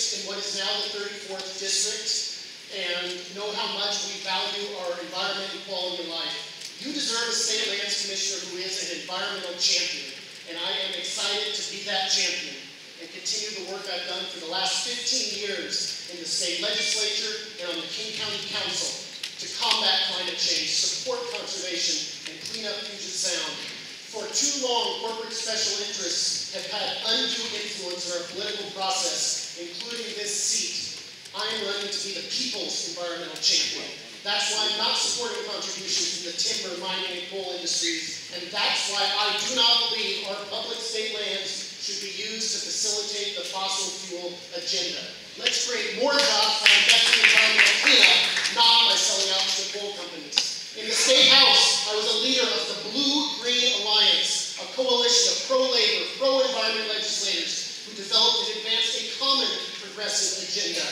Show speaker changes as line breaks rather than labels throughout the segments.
is now the 34th district and know how much we value our environment and quality of life. You deserve a state lands commissioner who is an environmental champion, and I am excited to be that champion and continue the work I've done for the last 15 years in the state legislature and on the King County Council to combat climate change, support conservation, and clean up Puget Sound. For too long, corporate special interests have had undue influence in our seat. I am running to be the people's environmental champion. That's why I'm not supporting contributions to the timber, mining, and coal industries. And that's why I do not believe our public state lands should be used to facilitate the fossil fuel agenda. Let's create more jobs by investing in environmental cleanup, not by selling out to coal companies. In the State House, I was a leader of the Blue-Green Alliance, a coalition of pro-labor, pro-environment legislators who developed and advanced a common progressive agenda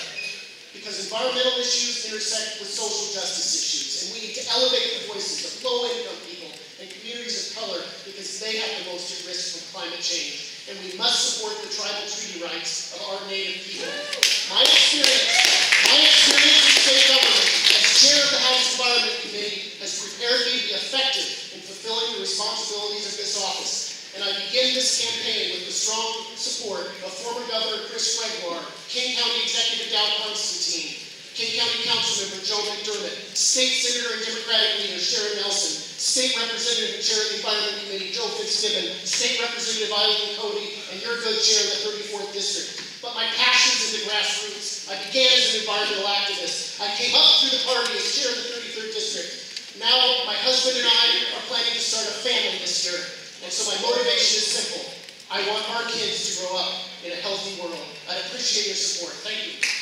because environmental issues intersect with social justice issues, and we need to elevate the voices of low-income people and communities of color because they have the most at risk from climate change. And we must support the tribal treaty rights of our native people. My experience, my experience in state government as chair of the House Environment Committee has prepared me to be effective in fulfilling the responsibilities of this office. And I begin this campaign with the strong support of former Governor Chris Gregoire, King County Executive County Councilmember Joe McDermott, State Senator and Democratic Leader Sharon Nelson, State Representative and Chair of the Environment Committee Joe Fitzgibbon, State Representative Eileen Cody, and your good chair of the 34th District. But my passion's in the grassroots. I began as an environmental activist. I came up through the party as chair of the 33rd District. Now, my husband and I are planning to start a family this year. And so my motivation is simple. I want our kids to grow up in a healthy world. I appreciate your support. Thank you.